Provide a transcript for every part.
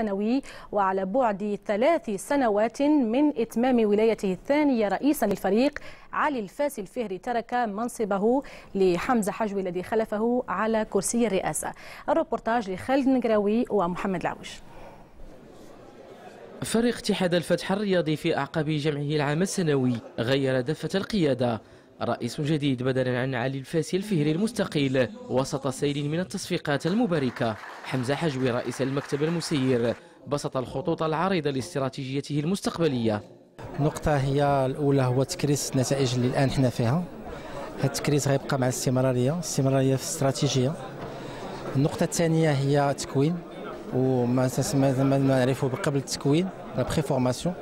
الثانوي وعلى بعد ثلاث سنوات من إتمام ولايته الثانية رئيسا للفريق علي الفاسي الفهري ترك منصبه لحمزة حجوي الذي خلفه على كرسي الرئاسة. الروبورتاج لخالد نقراوي ومحمد العوش فريق اتحاد الفتح الرياضي في أعقاب جمعه العام السنوي غير دفة القيادة. رئيس جديد بدلا عن علي الفاسي الفهري المستقيل وسط سيل من التصفيقات المباركة. حمزة حجوي رئيس المكتب المسير بسط الخطوط العريضة لاستراتيجيته المستقبلية. النقطة هي الأولى هو تكريس النتائج اللي الآن حنا فيها. هذا التكريس غيبقى مع الاستمرارية استمرارية في الاستراتيجية. النقطة الثانية هي تكوين وما ما نعرفه قبل التكوين préformation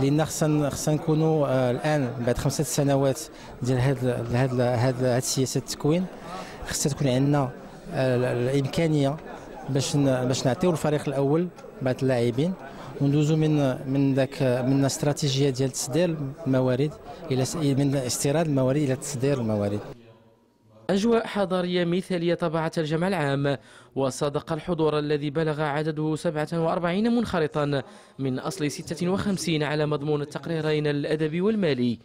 لأن خصنا خصنا نكونوا آه، الآن بعد خمسة سنوات ديال هاد هاد هاد السياسة التكوين خصها تكون عندنا آه، الإمكانية باش باش نعطيو الفريق الأول بعض اللاعبين وندوزو من من ذاك من استراتيجية ديال تصدير الموارد إلى من استيراد الموارد إلى تصدير الموارد. أجواء حضارية مثالية طبعت الجمع العام وصادق الحضور الذي بلغ عدده 47 منخرطا من أصل 56 على مضمون التقريرين الأدبي والمالي.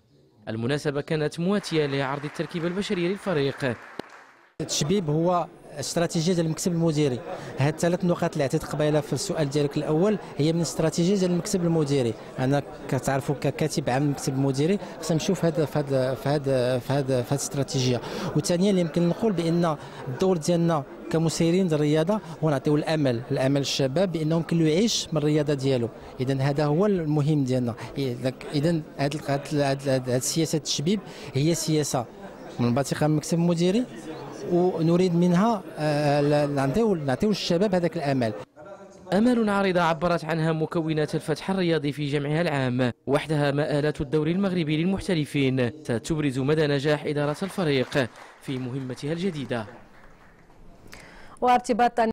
المناسبة كانت مواتية لعرض التركيبة البشرية للفريق. التشبيب هو استراتيجيه ديال المكتب المديري. هاد الثلاث نقاط اللي عطيت قبيلة في السؤال ديالك الأول هي من استراتيجية ديال المكتب المديري. أنا كتعرفوا ككاتب عام المكتب المديري خصنا نشوف هذا في هذا في هذا في هذا في هذه الاستراتيجيه وثانيا اللي يمكن نقول بأن الدور ديالنا كمسيرين الرياضه هو نعطيو الأمل الأمل للشباب بانه يمكن له يعيش من الرياضة ديالو. اذا هذا هو المهم ديالنا. اذا هذه السياسة التشبيب هي سياسة. منبثقه من المكتب المديري ونريد منها آه، نعطيو نعطيو للشباب هذاك الأمل. أمل عريضة عبرت عنها مكونات الفتح الرياضي في جمعها العام وحدها مآلات الدوري المغربي للمحترفين. ستبرز مدى نجاح إدارة الفريق في مهمتها الجديدة. وارتباطا